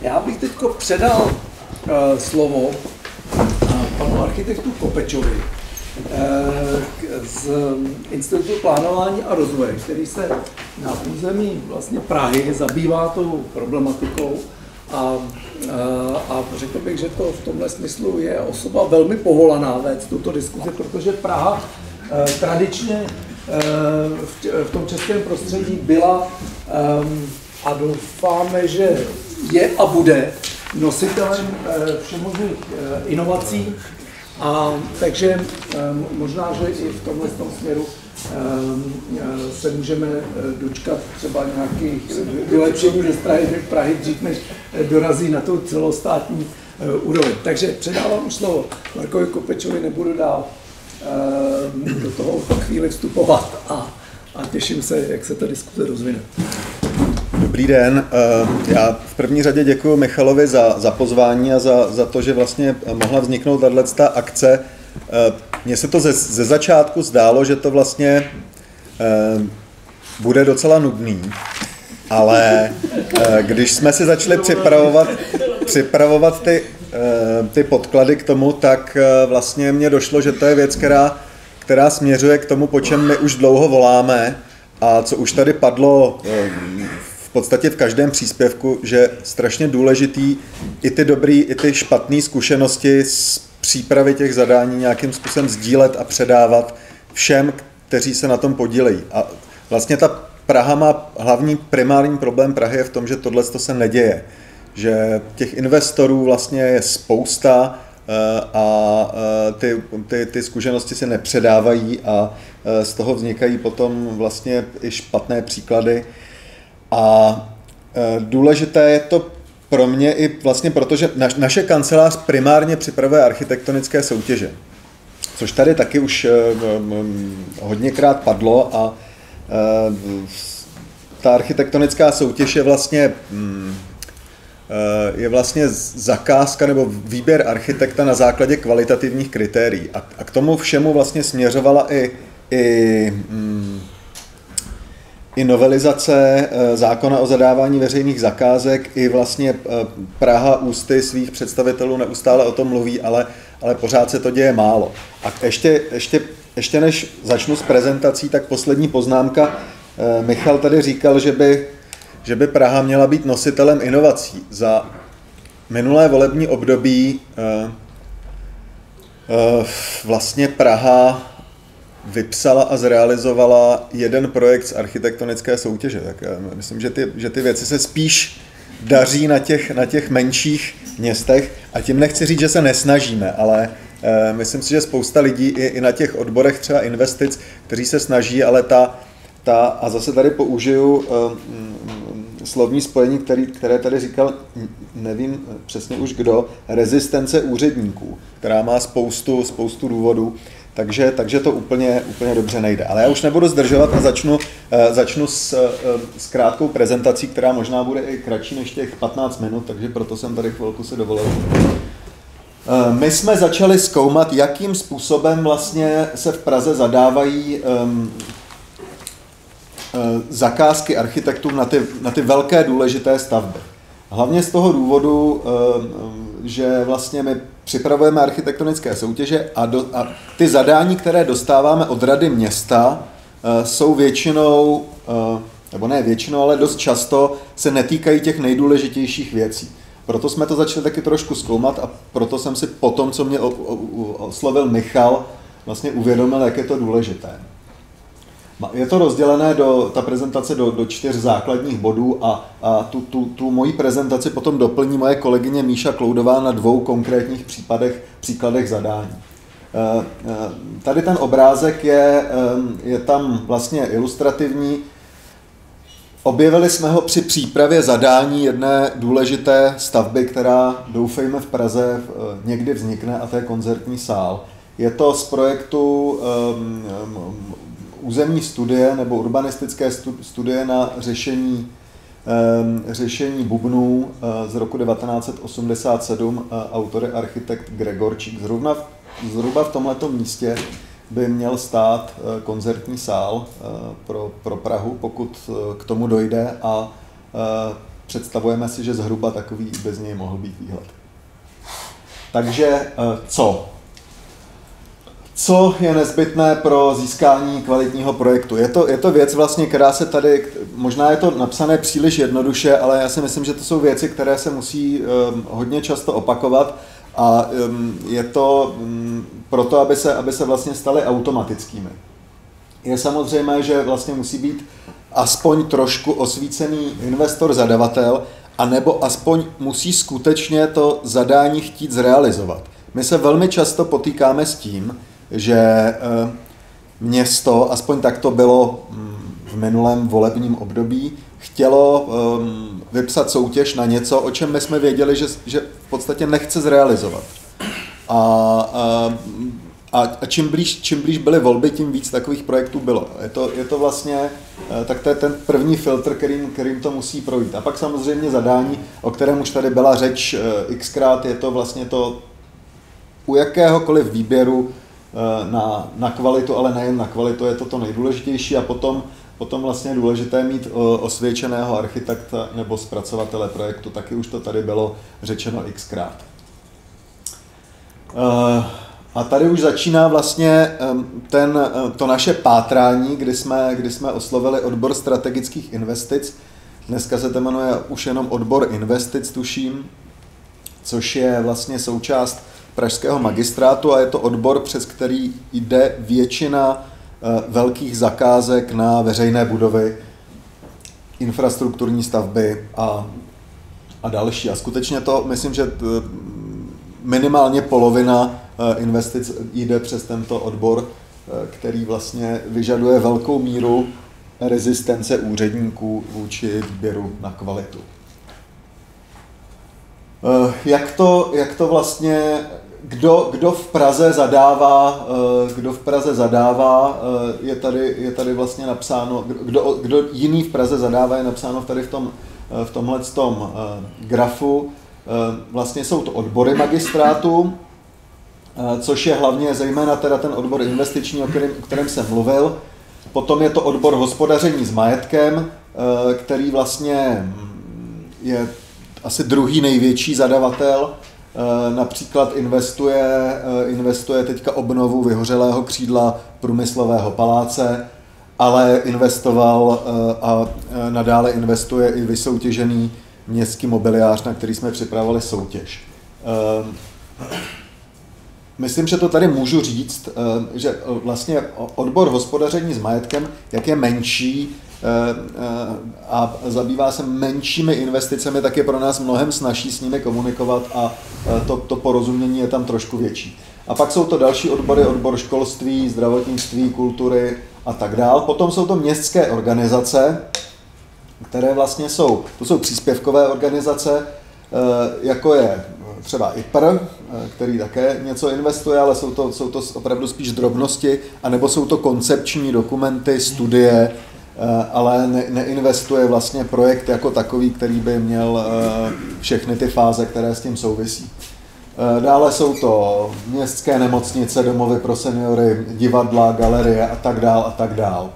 Já bych teď předal uh, slovo uh, panu architektu Kopečovi uh, z Institutu plánování a rozvoje, který se na území vlastně Prahy zabývá tou problematikou. A, a řekl bych, že to v tomhle smyslu je osoba velmi povolaná vést tuto diskuzi, protože Praha tradičně v tom českém prostředí byla a doufáme, že je a bude nositelem všemožných inovací a takže možná, že i v tomhle tom směru se můžeme dočkat třeba nějakých vylepšení ze strany Prahy dřív, než dorazí na tu celostátní úroveň. Takže předávám už slovo Markovi Kopečovi, nebudu dál do toho chvíli vstupovat a, a těším se, jak se ta diskuze rozvine. Dobrý den. Já v první řadě děkuji Michalovi za, za pozvání a za, za to, že vlastně mohla vzniknout tato akce. Mně se to ze, ze začátku zdálo, že to vlastně bude docela nudný, ale když jsme si začali připravovat, připravovat ty, ty podklady k tomu, tak vlastně mně došlo, že to je věc, která, která směřuje k tomu, po čem my už dlouho voláme a co už tady padlo podstatě v každém příspěvku, že strašně důležitý i ty dobrý, i ty špatné zkušenosti z přípravy těch zadání nějakým způsobem sdílet a předávat všem, kteří se na tom podílejí. A vlastně ta Praha má hlavní primární problém Prahy je v tom, že tohle se neděje. Že těch investorů vlastně je spousta eh, a eh, ty, ty, ty zkušenosti se nepředávají a eh, z toho vznikají potom vlastně i špatné příklady. A důležité je to pro mě i vlastně proto, že naše kancelář primárně připravuje architektonické soutěže, což tady taky už hodněkrát padlo a ta architektonická soutěž je vlastně mm, je vlastně zakázka nebo výběr architekta na základě kvalitativních kritérií. A, a k tomu všemu vlastně směřovala i, i mm, i novelizace eh, zákona o zadávání veřejných zakázek, i vlastně eh, Praha ústy svých představitelů neustále o tom mluví, ale, ale pořád se to děje málo. A ještě, ještě, ještě než začnu s prezentací, tak poslední poznámka. Eh, Michal tady říkal, že by, že by Praha měla být nositelem inovací. Za minulé volební období vlastně Praha vypsala a zrealizovala jeden projekt z architektonické soutěže. Tak myslím, že ty, že ty věci se spíš daří na těch, na těch menších městech a tím nechci říct, že se nesnažíme, ale e, myslím si, že spousta lidí i, i na těch odborech třeba investic, kteří se snaží, ale ta, ta a zase tady použiju e, slovní spojení, který, které tady říkal, nevím přesně už kdo, rezistence úředníků, která má spoustu, spoustu důvodů. Takže, takže to úplně, úplně dobře nejde. Ale já už nebudu zdržovat a začnu, uh, začnu s, uh, s krátkou prezentací, která možná bude i kratší než těch 15 minut, takže proto jsem tady chvilku si dovolil. Uh, my jsme začali zkoumat, jakým způsobem vlastně se v Praze zadávají um, zakázky architektům na ty, na ty velké důležité stavby. Hlavně z toho důvodu, že vlastně my připravujeme architektonické soutěže a, do, a ty zadání, které dostáváme od rady města, uh, jsou většinou, uh, nebo ne většinou, ale dost často se netýkají těch nejdůležitějších věcí. Proto jsme to začali taky trošku zkoumat a proto jsem si po tom, co mě oslovil Michal, vlastně uvědomil, jak je to důležité. Je to rozdělené do, ta prezentace do, do čtyř základních bodů a, a tu, tu, tu moji prezentaci potom doplní moje kolegyně Míša Kloudová na dvou konkrétních případech, příkladech zadání. Eh, eh, tady ten obrázek je, eh, je tam vlastně ilustrativní. Objevili jsme ho při přípravě zadání jedné důležité stavby, která doufejme v Praze někdy vznikne, a to je koncertní sál. Je to z projektu územní studie nebo urbanistické studie na řešení, řešení bubnů eh, z roku 1987 eh, autory architekt Gregorčík. Zrovna, zhruba v tomto místě by měl stát eh, koncertní sál pro, pro Prahu, pokud k tomu dojde a představujeme si, že zhruba takový bez něj mohl být výhled. Takže co? Co je nezbytné pro získání kvalitního projektu? Je to, je to věc vlastně, která se tady, možná je to napsané příliš jednoduše, ale já si myslím, že to jsou věci, které se musí um, hodně často opakovat a um, je to um, proto, aby se, aby se vlastně staly automatickými. Je samozřejmé, že vlastně musí být aspoň trošku osvícený investor, zadavatel, anebo aspoň musí skutečně to zadání chtít zrealizovat. My se velmi často potýkáme s tím, že eh, město, aspoň tak to bylo mm, v minulém volebním období, chtělo um, vypsat soutěž na něco, o čem my jsme věděli, že, že v podstatě nechce zrealizovat. A, a, a čím blíž, čím blíž byly volby, tím víc takových projektů bylo. Je to, je to vlastně, eh, tak to je ten první filtr, kterým, kterým to musí projít. A pak samozřejmě zadání, o kterém už tady byla řeč eh, xkrát, je to vlastně to u jakéhokoliv výběru Eh, na, na kvalitu, ale nejen na kvalitu, je to to nejdůležitější a potom, potom vlastně je důležité mít eh, osvědčeného architekta nebo zpracovatele projektu, taky už to tady bylo řečeno xkrát. Eh, a tady už začíná vlastně ten, to naše pátrání, kdy jsme, kdy jsme oslovili odbor strategických investic. Dneska se to jmenuje už jenom odbor investic, tuším, což je vlastně součást pražského magistrátu a je to odbor, přes který jde většina eh, velkých zakázek na veřejné budovy, infrastrukturní stavby a, a další. A skutečně to, myslím, že eh, minimálně polovina eh, investic jde přes tento odbor, který vlastně vyžaduje velkou míru rezistence úředníků vůči výběru na kvalitu. Jak to, jak to vlastně kdo, kdo v Praze zadává, eh, kdo v Praze zadává, eh, je tady, je tady vlastně napsáno, kdo, kdo jiný v Praze zadává, je napsáno tady v, tom, eh, v tomhle tom grafu. Vlastně jsou to odbory magistrátu, což je hlavně zejména teda ten odbor investiční, o kterém, o kterém jsem mluvil. Potom je to odbor hospodaření s majetkem, který vlastně je asi druhý největší zadavatel Eh, například investuje, eh, investuje teďka obnovu vyhořelého křídla průmyslového paláce, ale investoval eh, a nadále investuje i vysoutěžený městský mobiliář, na který jsme připravovali soutěž. Myslím, že to tady můžu říct, že vlastně odbor hospodaření s majetkem, jak je menší, a zabývá se menšími investicemi, tak je pro nás mnohem snažší s nimi komunikovat a eh, to, to porozumění je tam trošku větší. A pak jsou to další odbory, odbor školství, zdravotnictví, kultury a tak dál. Potom jsou to městské organizace, které vlastně jsou, to jsou příspěvkové organizace, jako je třeba IPR, který také něco investuje, ale jsou to, jsou to opravdu spíš drobnosti, anebo jsou to koncepční dokumenty, studie, Eh, ale ne, neinvestuje vlastně projekt jako takový, který by měl eh, všechny ty fáze, které s tím souvisí. Eh, dále jsou to městské nemocnice, domovy pro seniory, divadla, galerie a tak dál a tak dál.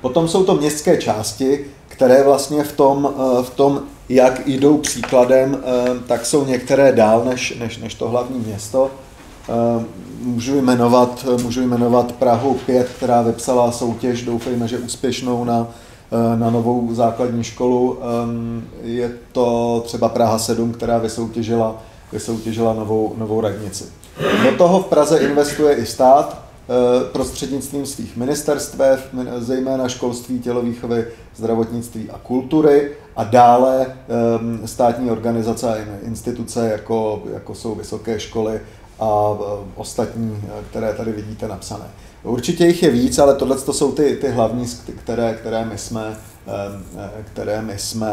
Potom jsou to městské části, které vlastně v tom, v tom jak jdou příkladem, tak jsou některé dál než, než, než to hlavní město. Eh, můžu jmenovat, můžu jmenovat Prahu 5, která vypsala soutěž, doufejme, že úspěšnou na, eh, na novou základní školu. Eh, je to třeba Praha 7, která vysoutěžila, vysoutěžila novou, novou radnici. Do toho v Praze investuje i stát prostřednictvím svých ministerstev, zejména školství, tělovýchovy, zdravotnictví a kultury a dále státní organizace a instituce, jako, jako jsou vysoké školy, a ostatní, které tady vidíte napsané. Určitě jich je víc, ale tohle to jsou ty, ty hlavní, které, které, my jsme, e, které my jsme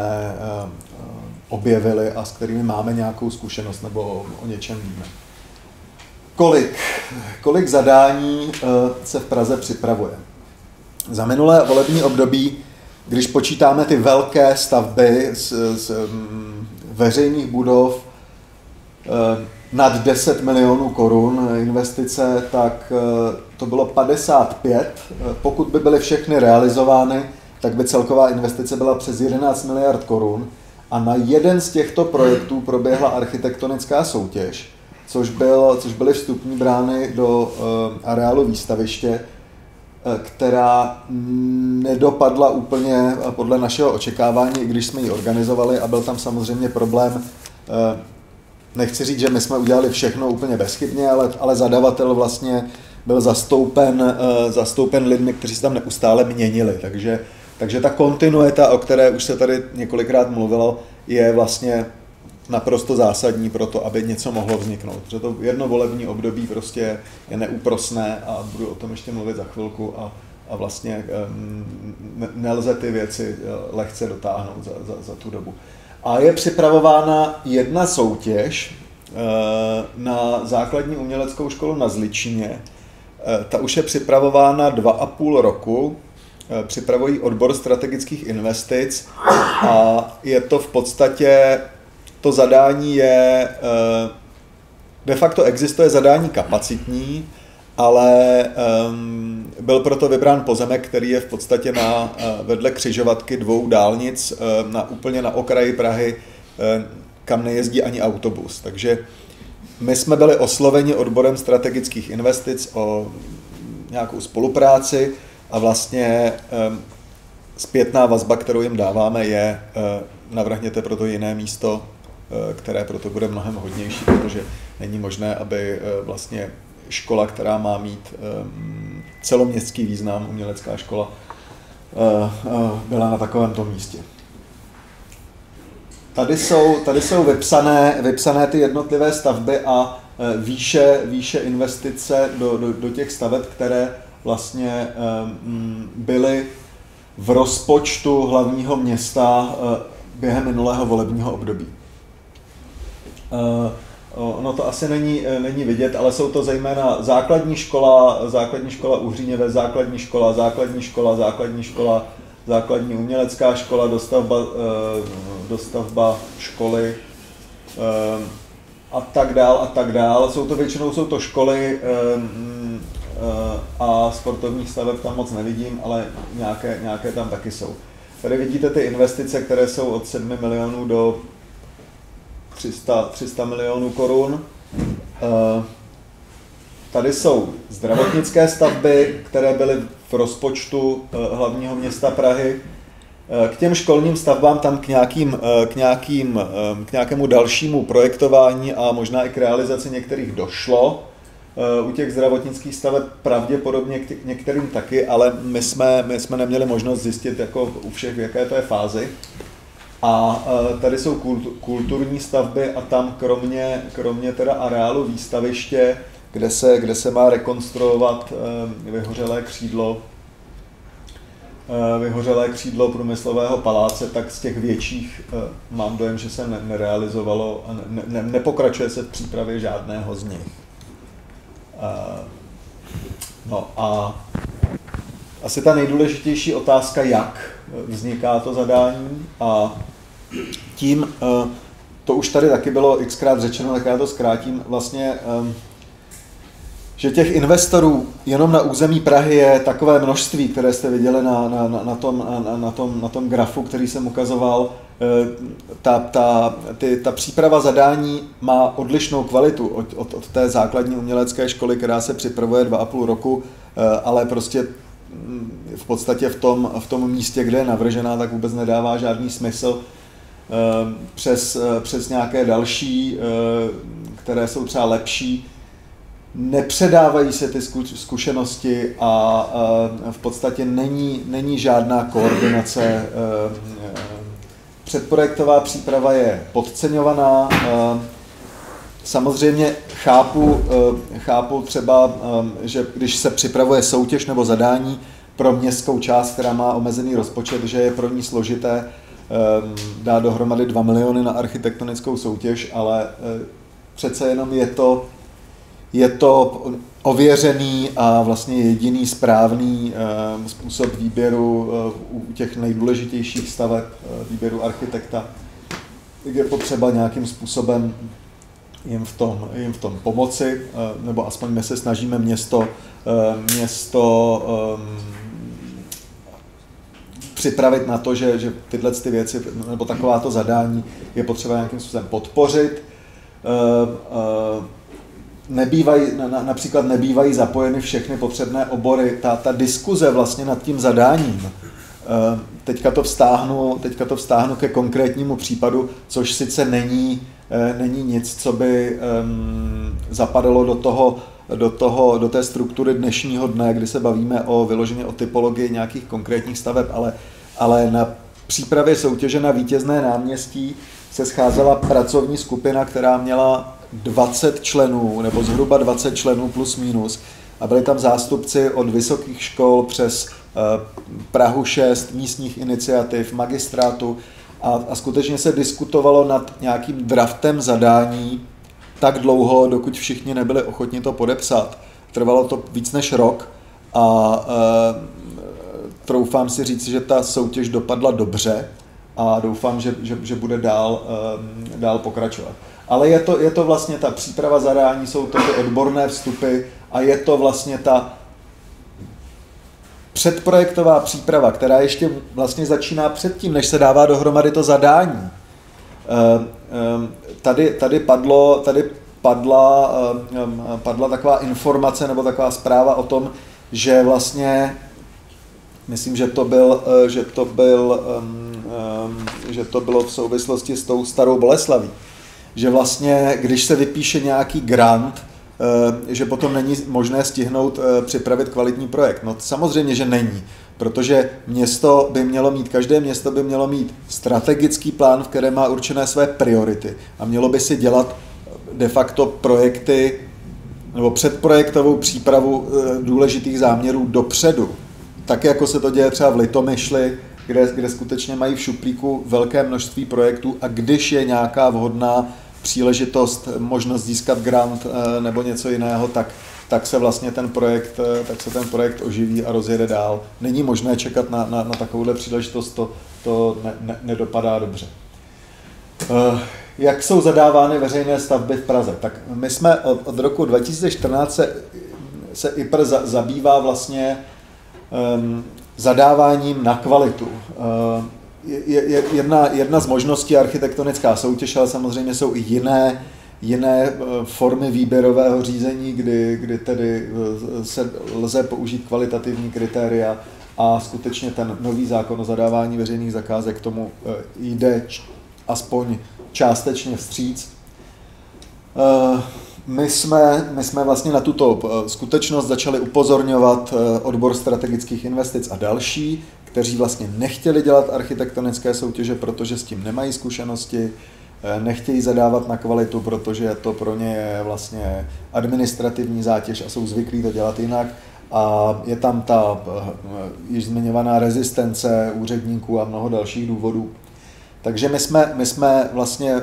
objevili a s kterými máme nějakou zkušenost nebo o, o něčem víme. Kolik, kolik zadání se v Praze připravuje? Za minulé volební období, když počítáme ty velké stavby z, z veřejných budov, nad 10 milionů korun investice, tak eh, to bylo 55. Eh, pokud by byly všechny realizovány, tak by celková investice byla přes 11 miliard korun a na jeden z těchto projektů proběhla architektonická soutěž, což, byl, což byly vstupní brány do uh, areálu výstaviště, která nedopadla úplně podle našeho očekávání, i když jsme ji organizovali a byl tam samozřejmě problém nechci říct, že my jsme udělali všechno úplně bezchybně, ale, ale zadavatel vlastně byl zastoupen, uh, zastoupen lidmi, kteří se tam neustále měnili. Takže, takže ta kontinuita, o které už se tady několikrát mluvilo, je vlastně naprosto zásadní pro to, aby něco mohlo vzniknout. Protože to jedno volební období prostě je neúprosné a budu o tom ještě mluvit za chvilku a, a vlastně um, nelze ty věci eh, lehce dotáhnout za, za, za tu dobu. A je připravována jedna soutěž eh, na základní uměleckou školu na Zličině. Eh, ta už je připravována dva a půl roku. Eh, připravují odbor strategických investic a je to v podstatě, to zadání je, de facto existuje zadání kapacitní, ale um, byl proto vybrán pozemek, který je v podstatě na uh, vedle křižovatky dvou dálnic uh, na úplně na okraji Prahy, uh, kam nejezdí ani autobus. Takže my jsme byli osloveni odborem strategických investic o nějakou spolupráci a vlastně um, zpětná vazba, kterou jim dáváme, je uh, navrhněte proto jiné místo, uh, které proto bude mnohem hodnější, protože není možné, aby uh, vlastně škola, která má mít ehm, celoměstský význam, umělecká škola, eh, eh, byla na takovém tom místě. Tady jsou, tady jsou vypsané, vypsané ty jednotlivé stavby a eh, výše, výše investice do, do, do těch staveb, které vlastně ehm, byly v rozpočtu hlavního města během minulého volebního období. Ono to asi není, e, není vidět, ale jsou to zejména základní škola, základní škola Uhříněve, základní škola, základní škola, základní škola, základní umělecká škola, dostavba, e, dostavba školy e, a tak dál a tak dál. Jsou to většinou jsou to školy a sportovních staveb tam moc nevidím, ale nějaké, nějaké tam taky jsou. Tady vidíte ty investice, které jsou od 7 milionů do 300, 300 milionů korun. Eh, tady jsou zdravotnické stavby, které byly v rozpočtu eh, hlavního města Prahy. Eh, k těm školním stavbám tam k, nějakým, k, nějakým, k nějakému dalšímu projektování a možná i k realizaci některých došlo. U těch zdravotnických staveb pravděpodobně k některým taky, ale my jsme, my jsme neměli možnost zjistit jako u všech, v jaké to je fázi. A e, tady jsou kulturní stavby a tam kromě, kromě teda areálu výstaviště, kde se, kde se má rekonstruovat e, vyhořelé křídlo, e, vyhořelé křídlo průmyslového paláce, tak z těch větších mám dojem, že se nerealizovalo a ne, ne, nepokračuje se v přípravě žádného z nich. No a asi ta nejdůležitější otázka, jak vzniká to zadání a tím, eh, to už tady taky bylo xkrát řečeno, tak já to zkrátím, vlastně, ehm, že těch investorů jenom na území Prahy je takové množství, které jste viděli na, na, na, tom, na, na, tom, na tom grafu, který jsem ukazoval. Eh, ta, ta, ty, ta příprava zadání má odlišnou kvalitu od, od, od té základní umělecké školy, která se připravuje dva a půl roku, eh, ale prostě mm, v podstatě v tom, v tom místě, kde je navržená, tak vůbec nedává žádný smysl přes, eh, přes nějaké další, eh, které jsou třeba lepší, nepředávají se ty zkušenosti a v podstatě není, není žádná koordinace. Předprojektová příprava je podceňovaná. Samozřejmě chápu, chápu třeba, že když se připravuje soutěž nebo zadání pro městskou část, která má omezený rozpočet, že je pro ní složité Ehm, dá dohromady 2 miliony na architektonickou soutěž, ale eh, přece jenom je to, je to ověřený a vlastně jediný správný ehm, způsob výběru eh, u těch nejdůležitějších staveb eh, výběru architekta. Je potřeba nějakým způsobem jim v tom, jim v tom pomoci, nebo aspoň my se snažíme město, město ehm, připravit na to, že, že tyhle ty věci nebo takováto zadání je potřeba nějakým způsobem podpořit. Nebývají, například nebývají zapojeny všechny potřebné obory. Ta, ta diskuze vlastně nad tím zadáním, teďka to vztáhnu, teďka to vztáhnu ke konkrétnímu případu, což sice není, není nic, co by um, zapadalo do toho, do, toho, do té struktury dnešního dne, kdy se bavíme o vyloženě o typologii nějakých konkrétních staveb, ale, ale na přípravě soutěže na vítězné náměstí se scházela pracovní skupina, která měla 20 členů, nebo zhruba 20 členů plus minus. A byli tam zástupci od vysokých škol přes eh, Prahu 6, místních iniciativ, magistrátu a, a skutečně se diskutovalo nad nějakým draftem zadání, tak dlouho, dokud všichni nebyli ochotni to podepsat. Trvalo to víc než rok a e, troufám si říct, že ta soutěž dopadla dobře a doufám, že, že, že bude dál, e, dál pokračovat. Ale je to, je to vlastně ta příprava zadání, jsou to ty odborné vstupy a je to vlastně ta předprojektová příprava, která ještě vlastně začíná předtím, než se dává dohromady to zadání. Ehm, ehm, tady, tady, padlo, tady padla, ehm, padla taková informace nebo taková zpráva o tom, že vlastně, myslím, že to, byl, eh, že to, byl, že to bylo v souvislosti s tou starou Boleslaví, že vlastně, když se vypíše nějaký grant, eh, že potom není možné stihnout eh, připravit kvalitní projekt. No samozřejmě, že není protože město by mělo mít, každé město by mělo mít strategický plán, v kterém má určené své priority a mělo by si dělat de facto projekty nebo předprojektovou přípravu eh, důležitých záměrů dopředu. Tak jako se to děje třeba v Litomyšli, kde, kde skutečně mají v šuplíku velké množství projektů a když je nějaká vhodná příležitost, možnost získat grant eh, nebo něco jiného, tak tak se vlastně ten projekt, eh, tak se ten projekt oživí a rozjede dál. Není možné čekat na, na, na takovouhle příležitost, to, to ne, ne, nedopadá dobře. Eh, jak jsou zadávány veřejné stavby v Praze? Tak my jsme od, od roku 2014 se, se IPR za, zabývá vlastně um, zadáváním na kvalitu. Uh, je, je, jedna, jedna z možností architektonická soutěž, ale samozřejmě jsou i jiné jiné eh, formy výběrového řízení, kdy, kdy tedy eh, se lze použít kvalitativní kritéria a skutečně ten nový zákon o zadávání veřejných zakázek k tomu eh, jde aspoň částečně vstříc. My jsme, my jsme vlastně na tuto skutečnost začali upozorňovat odbor strategických investic a další, kteří vlastně nechtěli dělat architektonické soutěže, protože s tím nemají zkušenosti, nechtějí zadávat na kvalitu, protože to pro ně je vlastně administrativní zátěž a jsou zvyklí to dělat jinak. A je tam ta eh, již zmiňovaná rezistence úředníků a mnoho dalších důvodů. Takže my jsme, my jsme vlastně eh,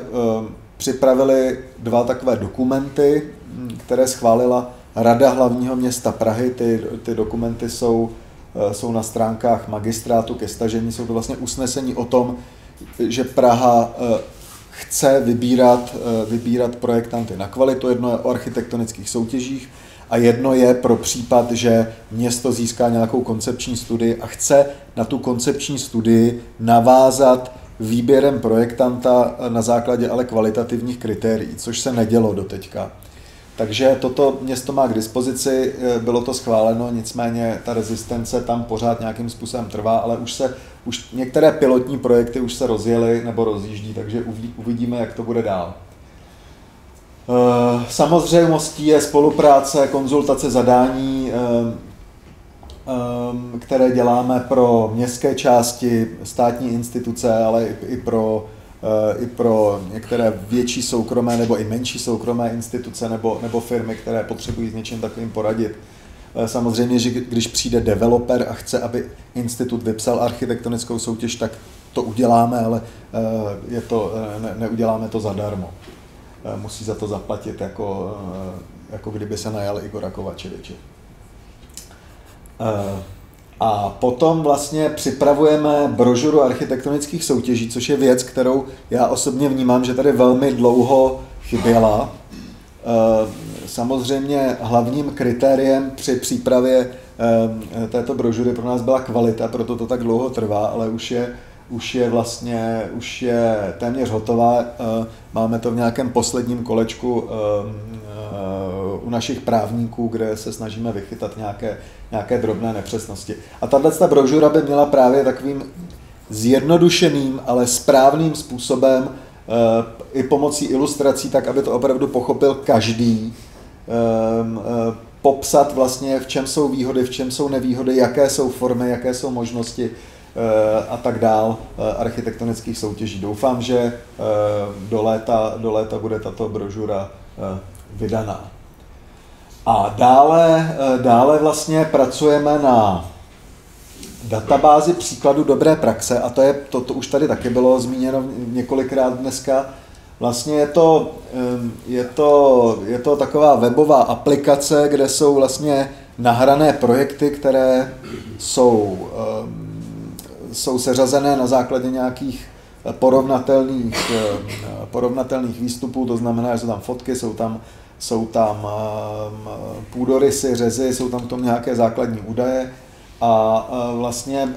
připravili dva takové dokumenty, hm, které schválila Rada hlavního města Prahy. Ty, ty dokumenty jsou, jsou na stránkách magistrátu ke stažení. Jsou to vlastně usnesení o tom, že Praha chce vybírat, eh, vybírat projektanty na kvalitu. Jedno je o architektonických soutěžích a jedno je pro případ, že město získá nějakou koncepční studii a chce na tu koncepční studii navázat výběrem projektanta na základě ale kvalitativních kritérií, což se nedělo doteďka. Takže toto město má k dispozici, eh, bylo to schváleno, nicméně ta rezistence tam pořád nějakým způsobem trvá, ale už se už některé pilotní projekty už se rozjely nebo rozjíždí, takže uvidíme, jak to bude dál. Eh, samozřejmostí je spolupráce, konzultace zadání, eh, které děláme pro městské části, státní instituce, ale i pro i pro některé větší soukromé nebo i menší soukromé instituce nebo, nebo firmy, které potřebují s něčím takovým poradit. Eh, samozřejmě, že když přijde developer a chce, aby institut vypsal architektonickou soutěž, tak to uděláme, ale eh, je to, eh, ne, neuděláme to zadarmo. Musí za to zaplatit, jako, jako kdyby se najal Igora Kovačeviče. A potom vlastně připravujeme brožuru architektonických soutěží, což je věc, kterou já osobně vnímám, že tady velmi dlouho chyběla. Eh, samozřejmě hlavním kritériem při přípravě této brožury pro nás byla kvalita, proto to tak dlouho trvá, ale už je, už je vlastně, už je téměř hotová. Máme to v nějakém posledním kolečku u našich právníků, kde se snažíme vychytat nějaké, nějaké drobné nepřesnosti. A tato brožura by měla právě takovým zjednodušeným, ale správným způsobem i pomocí ilustrací, tak aby to opravdu pochopil každý, ehm, eh, popsat vlastně, v čem jsou výhody, v čem jsou nevýhody, jaké jsou formy, jaké jsou možnosti eh, a tak dál eh, architektonických soutěží. Doufám, že do léta, do léta bude tato brožura vydaná. A dále, dále vlastně pracujeme na databázi příkladu dobré praxe, a to, je, to, to už tady taky bylo zmíněno několikrát dneska, Vlastně je to, je, to, je to taková webová aplikace, kde jsou vlastně nahrané projekty, které jsou, jsou seřazené na základě nějakých porovnatelných, porovnatelných výstupů, to znamená, že jsou tam fotky, jsou tam, jsou tam půdorysy, řezy, jsou tam v tom nějaké základní údaje a vlastně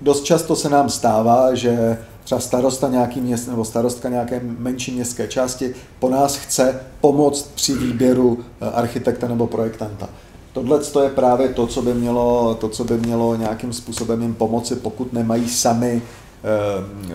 dost často se nám stává, že třeba starosta nějaký měst nebo starostka nějaké menší městské části po nás chce pomoct při výběru eh, architekta nebo projektanta. Tohle je právě to, co by mělo, to, co by mělo nějakým způsobem jim pomoci, pokud nemají sami,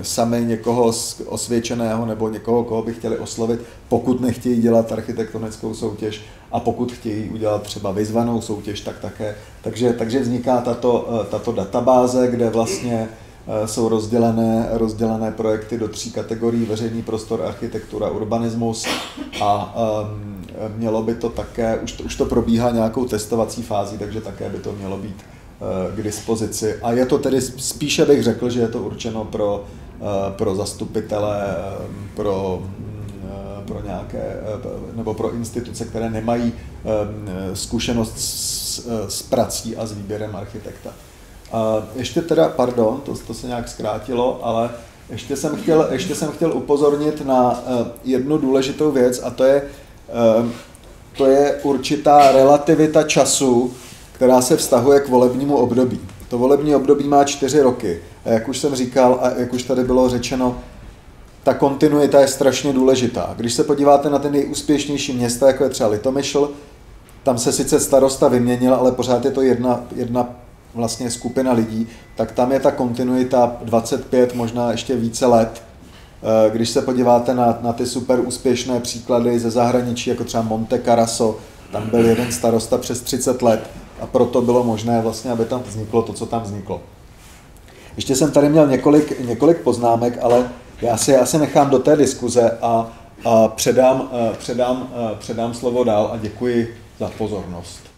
sami někoho osvědčeného nebo někoho, koho by chtěli oslovit, pokud nechtějí dělat architektonickou soutěž a pokud chtějí udělat třeba vyzvanou soutěž, tak také. Takže, takže vzniká tato, eh, tato databáze, kde vlastně Eh, jsou rozdělené, rozdělené projekty do tří kategorií, veřejný prostor, architektura, urbanismus a mělo by to také, už to, už to probíhá nějakou testovací fází, takže také by to mělo být k dispozici. A je to tedy, spíše bych řekl, že je to určeno pro, uh, pro zastupitele, um, pro pro nějaké, nebo pro instituce, které nemají zkušenost s, s prací a s výběrem architekta. A ještě teda, pardon, to, to se nějak zkrátilo, ale ještě jsem chtěl, ještě jsem chtěl upozornit na eh, jednu důležitou věc a to je, eh, to je určitá relativita času, která se vztahuje k volebnímu období. To volební období má čtyři roky. A jak už jsem říkal a jak už tady bylo řečeno, ta kontinuita je strašně důležitá. Když se podíváte na ty nejúspěšnější města, jako je třeba Litomyšl, tam se sice starosta vyměnil, ale pořád je to jedna, jedna vlastně skupina lidí, tak tam je ta kontinuita 25, možná ještě více let. Eh, když se podíváte na, na ty super úspěšné příklady ze zahraničí, jako třeba Monte Carasso, tam byl jeden starosta přes 30 let a proto bylo možné vlastně, aby tam vzniklo to, co tam vzniklo. Ještě jsem tady měl několik, několik poznámek, ale já si asi nechám do té diskuze a, a předám, eh, předám, eh, předám slovo dál a děkuji za pozornost.